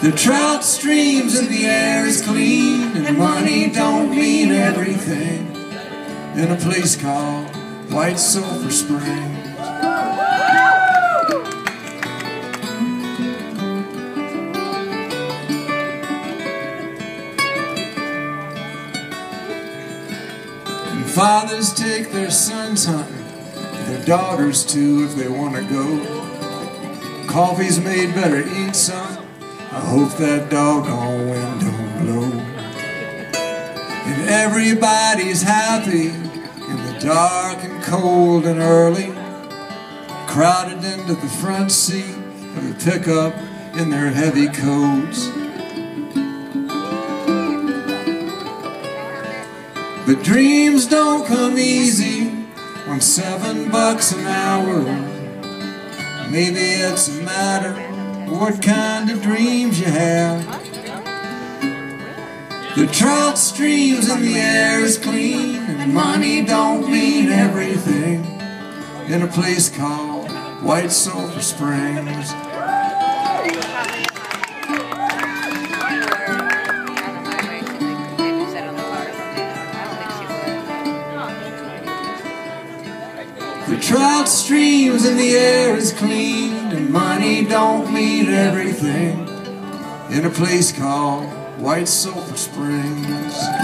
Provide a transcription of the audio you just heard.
The trout streams and the air is clean, and money don't mean everything in a place called White Sulphur Springs. And fathers take their sons hunting, their daughters too if they want to go. Coffee's made, better eat some. I hope that doggone wind don't blow. And everybody's happy in the dark and cold and early, crowded into the front seat of the pickup in their heavy coats. But dreams don't come easy on seven bucks an hour. Maybe it's a matter what kind of dreams you have. The trout streams and the air is clean, and money don't mean everything in a place called White Sulphur Springs. The trout streams and the air is clean, don't mean everything in a place called White Sulphur Springs.